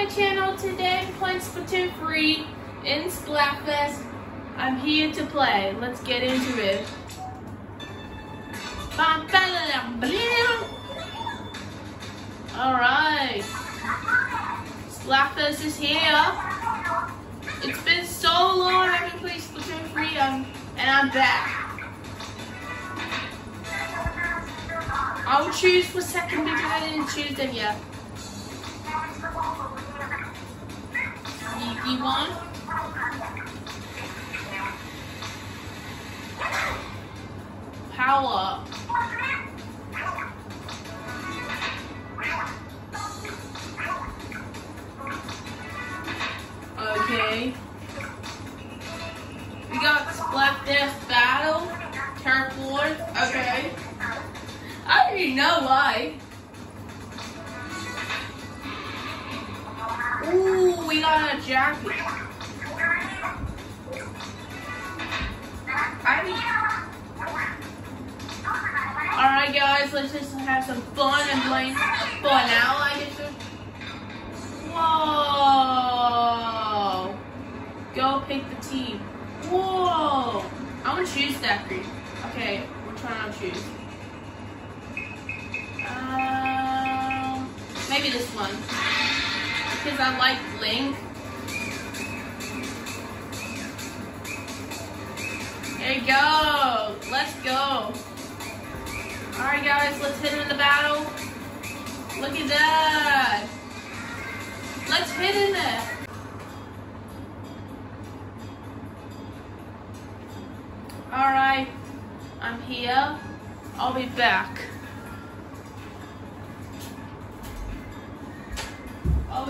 my channel. Today I'm playing Splatoon 3 in Splatfest. I'm here to play. Let's get into it. Alright. Splatfest is here. It's been so long I haven't played Splatoon 3 um, and I'm back. I'll choose for second because I didn't choose them yet. Sneaky one. Power. Okay. We got Splatfest Battle. Turf Wars. Okay. I don't even know why. We a Alright guys, let's just have some fun and play for now, I guess. Whoa! Go pick the team. Whoa! I'm gonna choose Zachary. Okay, which one I'll choose? Um, maybe this one. Because I like Link. There you go. Let's go. Alright guys, let's hit him in the battle. Look at that. Let's hit in there. Alright, I'm here. I'll be back.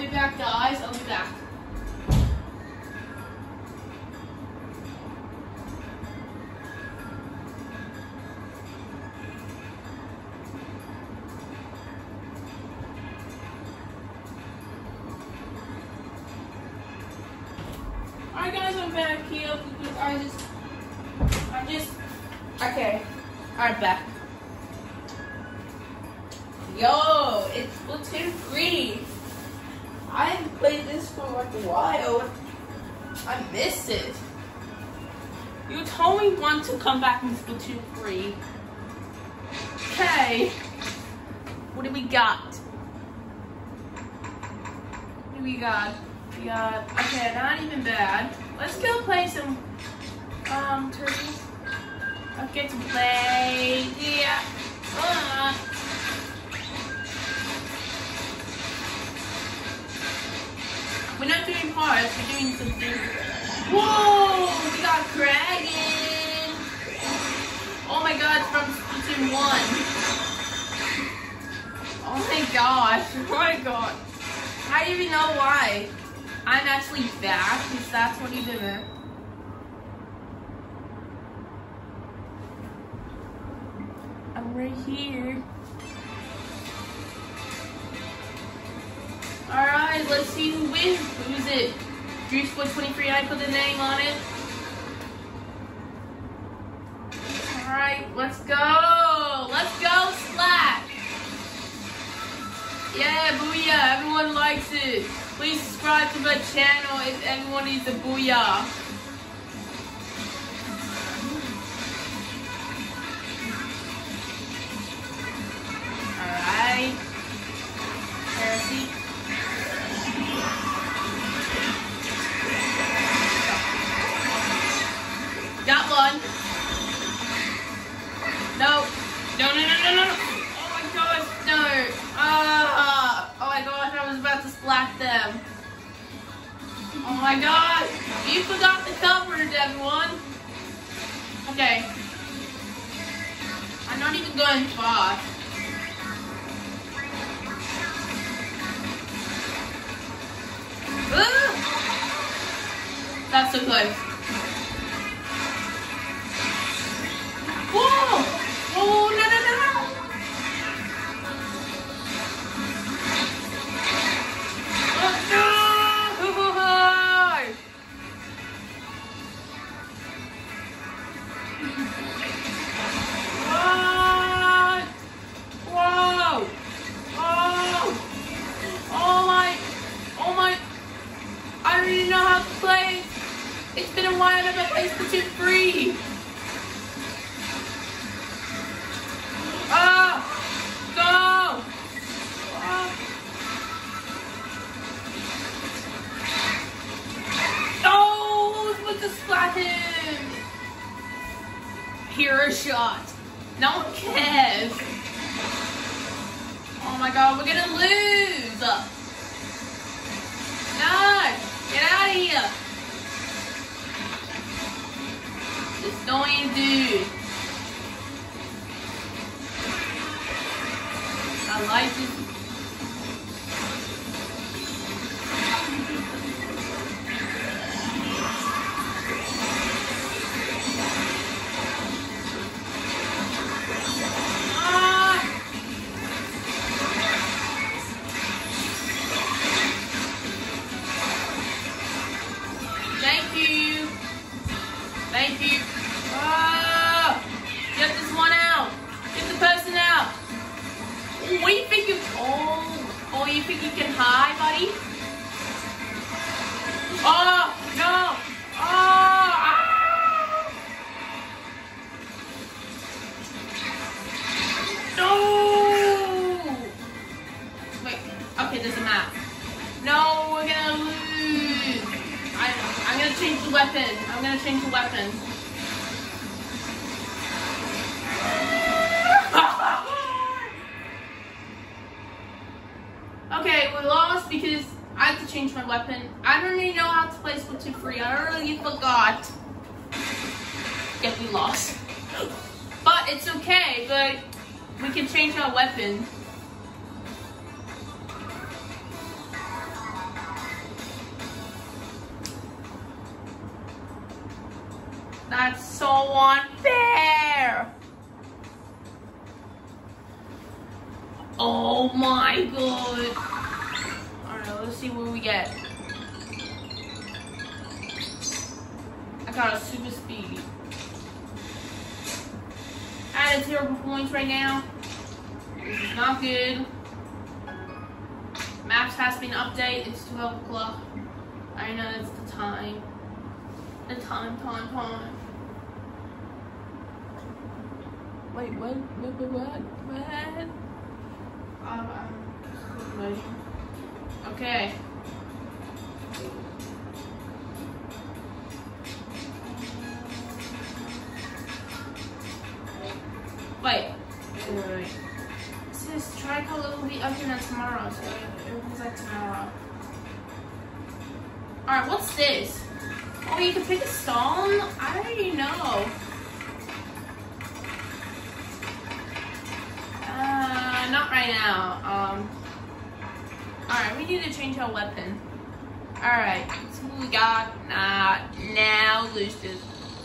Be back, guys. I'll be back. What do we got? What do we got? We got okay, not even bad. Let's go play some um turkey. Let's get to play. Yeah. Uh, We're not doing parts, we're doing something. Whoa! We got Dragon! Oh my god, from Splatoon 1. Oh my gosh, oh my god. I don't even know why. I'm actually back, because that's what he did. it. I'm right here. Alright, let's see who wins. Who's it? Gooseboy 23, I put the name on it. Alright, let's go. Booyah. Everyone likes it. Please subscribe to my channel if everyone needs a booyah. That's so close. want another place to chip free. Ah, ah. Oh, no. Oh, oh supposed to slap him. Here a shot. No one cares. Oh my god, we're gonna lose. No, get out of here. It's going dude. I like this my god. Alright, let's see what we get. I got a super speed. Added terrible points right now. This is not good. Maps has been updated. It's 12 o'clock. I know it's the time. The time, time, time. Wait, what? What? What? What? what? Um, um, wait. Okay. Wait. Wait. It says Tricolor will be open at tomorrow, so it opens at tomorrow. Alright, what's this? Oh, you can pick a stone? I already know. Uh, not right now. Um. Alright, we need to change our weapon. Alright, so we got? Nah, now Lucius.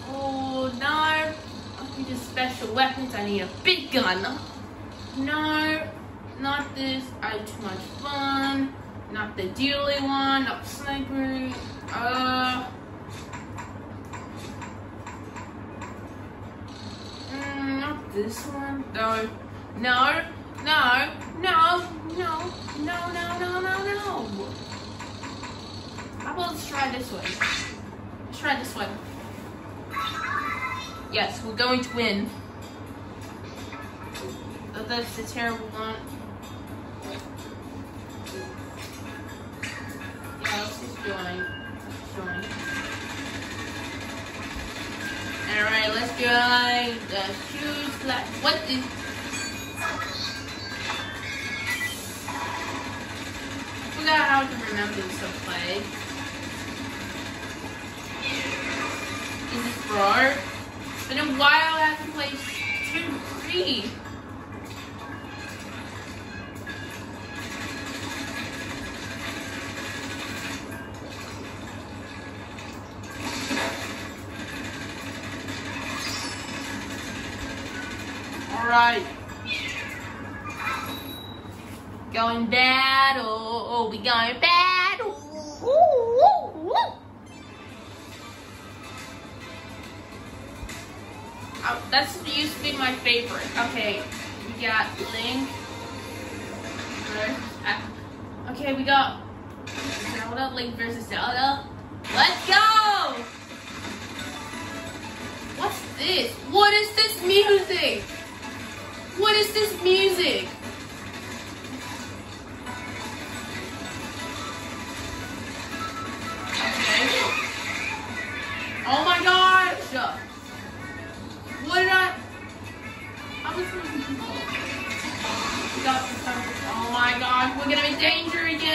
Oh, no. I need a special weapons. I need a big gun. No, not this. I had too much fun. Not the dealy one. Not the sniper. Uh. Mm, not this one. No. No. No, no, no, no, no, no, no, no. How about let's try this way? Let's try this way. Yes, we're going to win. Oh, that's a terrible one. Yeah, let's just join. Join. Alright, let's join the huge flat. What is. figured out how to remember to play. Is it broad? But then why do I have to play two, three? All right. Used to be my favorite. Okay, we got Link. Okay, we got Zelda, Link versus Zelda. Let's go! What's this? What is this music? What is this music? Okay. Oh my gosh!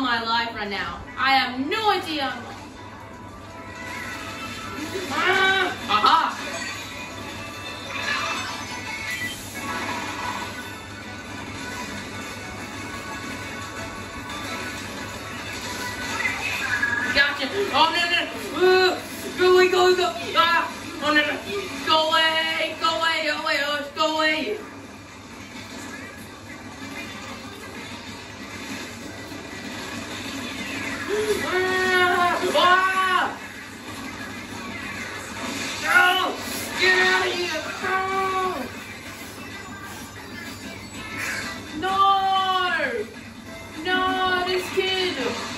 Am I right now? I have no idea. Ah! Aha! Oh no no! Go away, go go! Ah! Oh no no! Go away! Go away! Go away! Oh, go away! No! No! This kid!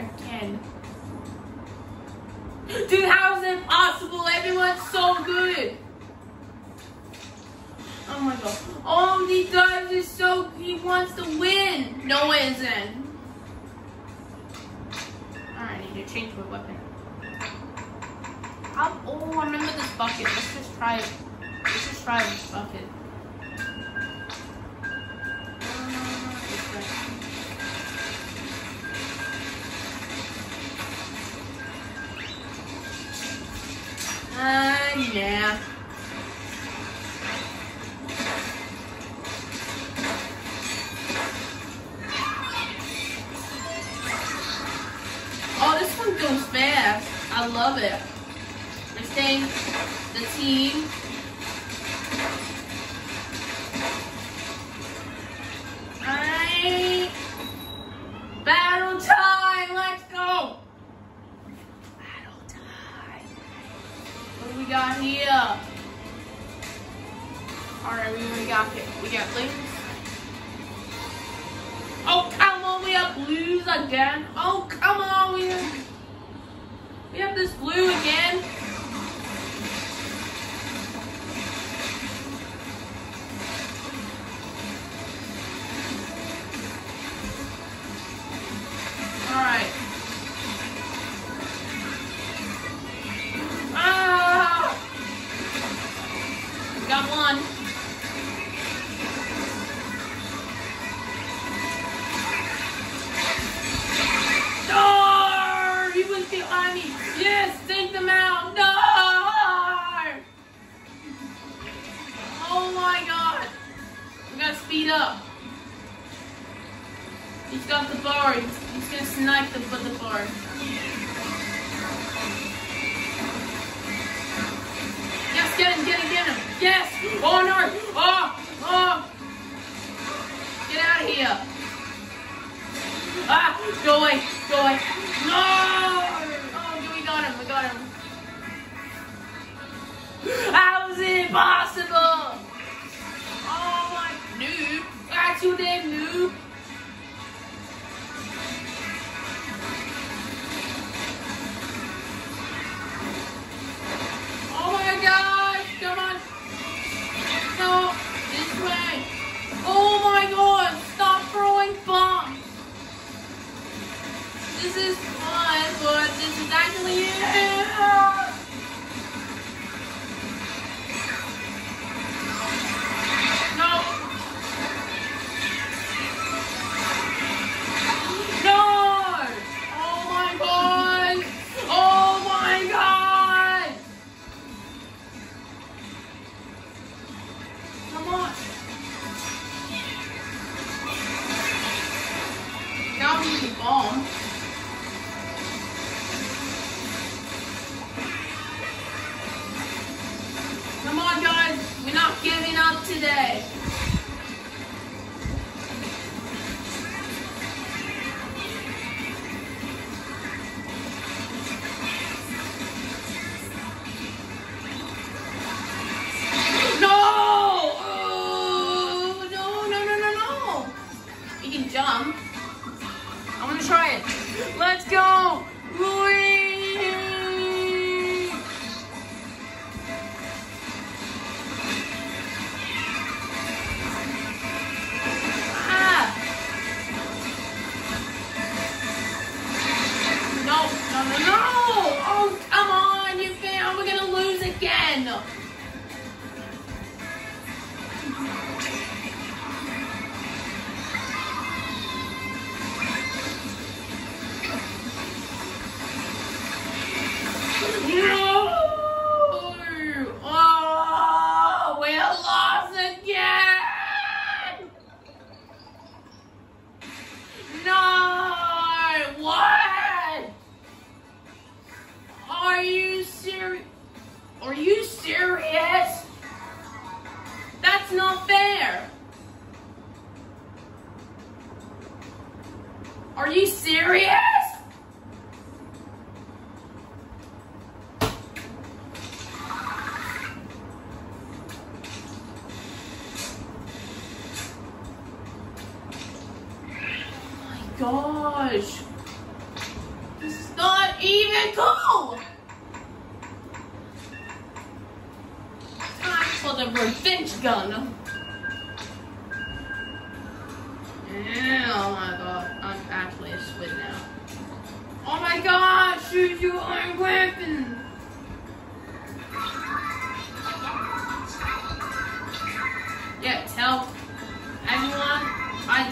Again. Dude, how is it possible? Everyone's so good. Oh my god. Oh, these guys is so, he wants to win. No, it isn't. Alright, I need to change my weapon. I'll, oh, I remember this bucket. Let's just try it. Let's just try this bucket. Uh, yeah. Got? Alright, we, we got it. We got blues. Oh, come on, we have blues again. Oh, come on, we have, we have this blue again. This is fun for just exactly you.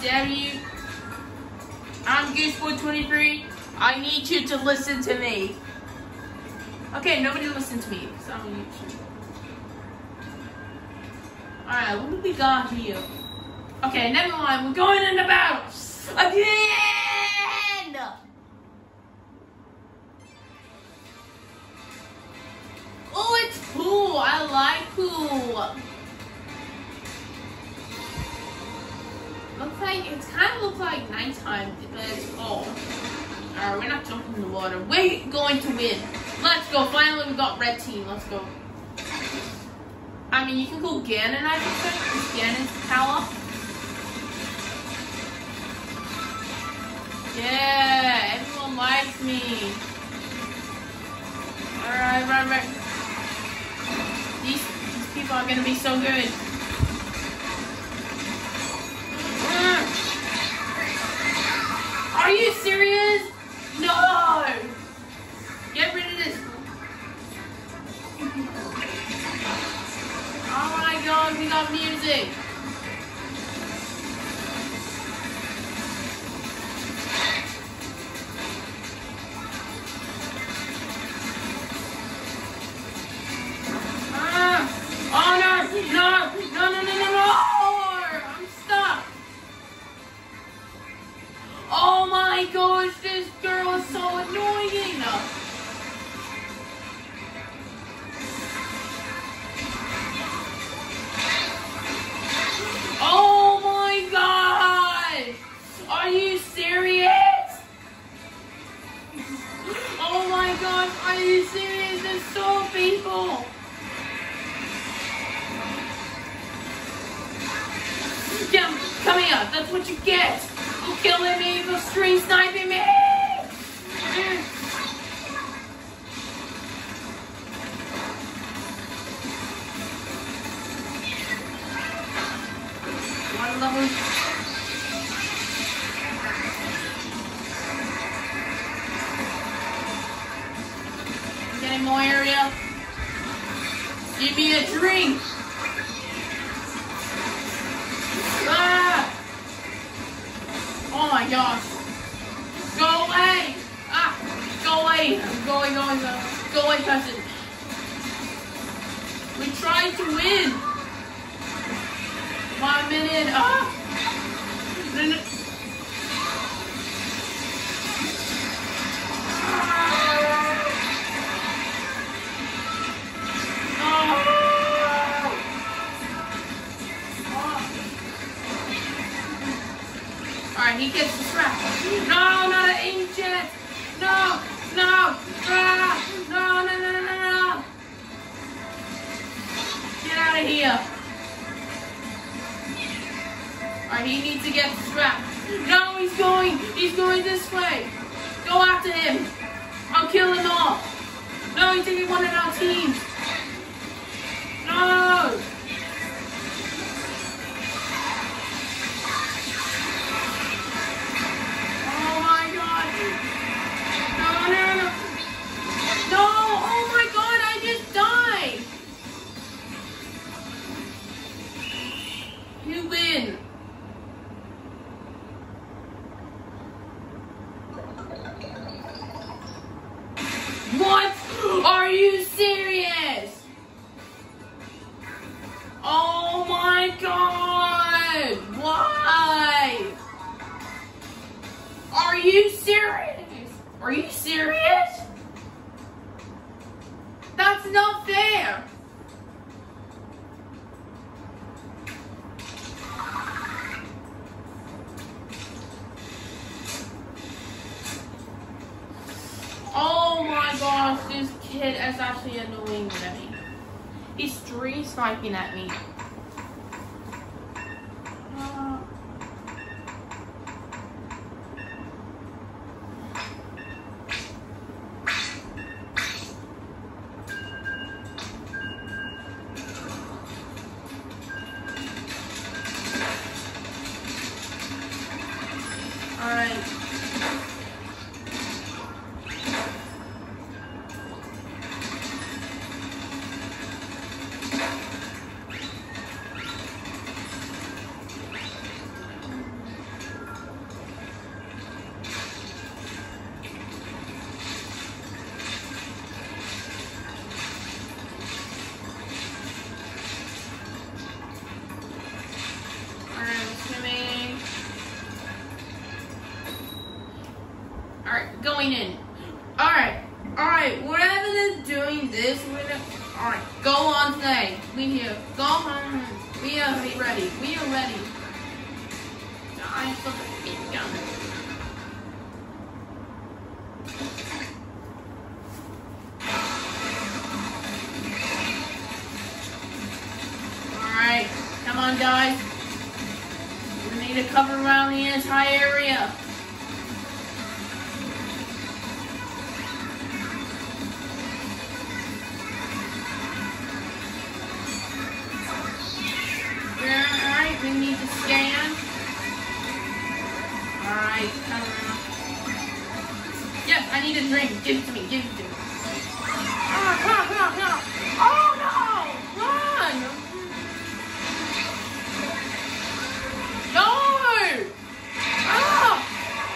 Daddy, I'm Gooseboy23. I need you to listen to me. Okay, nobody listened to me So I'm on YouTube. Alright, what do we got here? Okay, never mind. We're going in the battle. Okay! time because, oh, alright, we're not jumping in the water. We're going to win. Let's go. Finally, we got red team. Let's go. I mean, you can go Ganon, I think, Ganon's power. Yeah, everyone likes me. Alright, right, right. These, these people are gonna be so good. gente. Serious? There's so people. That's what you get. You killing me for stream sniping me. One level. Area. Give me a drink. Ah! Oh my gosh. Go away! Ah! Go away! Go away, go away, go, away, person. We tried to win! Gonna. Alright, go on today. We here. Go on. We are ready. We are ready. Gun. Alright, come on, guys. We need to cover around the entire area. Alright, we need to scan. Alright, come around. Yes, I need a drink. Give it to me, give it to me. Ah, ah, ah, ah. Oh no! Run! No! Ah!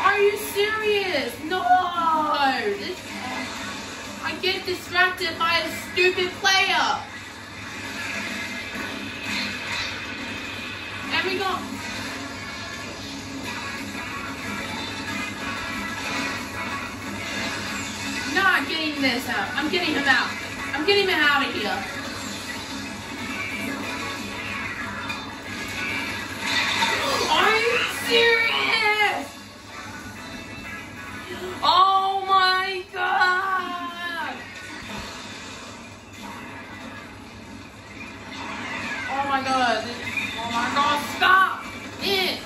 Are you serious? No! This, I get distracted by a stupid player. Here we go. Not getting this out. I'm getting him out. I'm getting him out of here. Are you serious? Oh my god! Oh my god. My god, stop! It!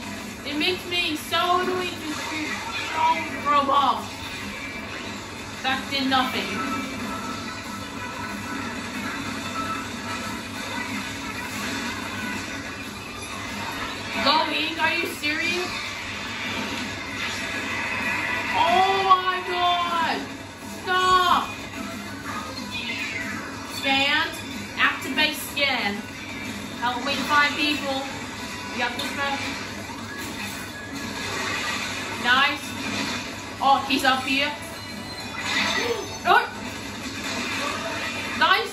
It makes me so annoying to so throw bombs. That did nothing. Going? Are you serious? Help me find people. You this? Nice. Oh, he's up here. Oh! Nice.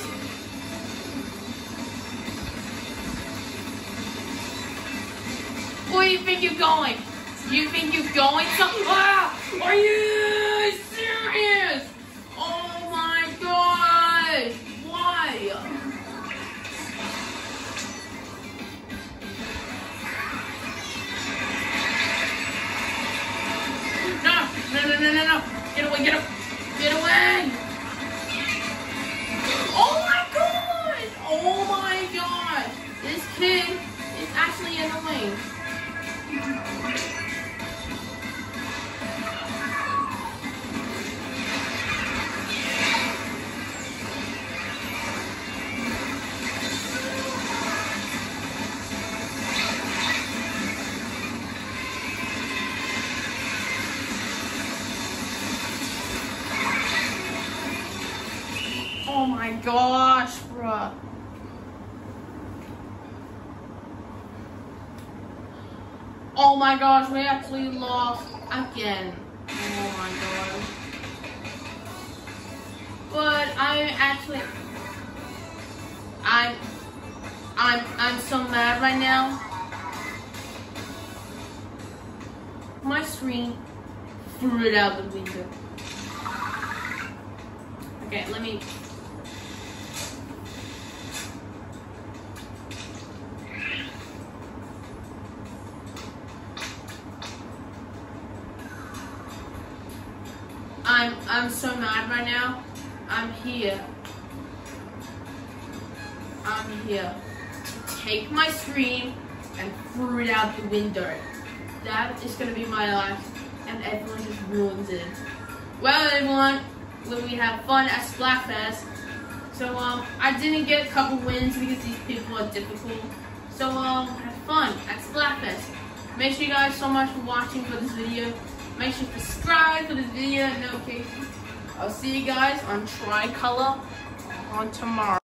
Where do you think you're going? You think you're going somewhere? Are you away! Get! Get away! Oh my god! Oh my god! This kid is actually in the annoying. My gosh, we actually lost again. Oh my gosh. But I'm actually I'm I'm I'm so mad right now. My screen threw it out the window. Okay, let me I'm so mad right now. I'm here. I'm here take my screen and threw it out the window. That is gonna be my life, and everyone just ruins it. Well, everyone, when we have fun at Splatfest. So um, I didn't get a couple wins because these people are difficult. So um, have fun at Splatfest. Make sure you guys so much for watching for this video. Make sure to subscribe for this video and notifications. I'll see you guys on Tricolor on tomorrow.